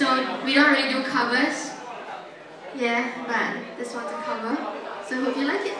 So we don't really do covers. Yeah, but this one's a cover. So hope you like it.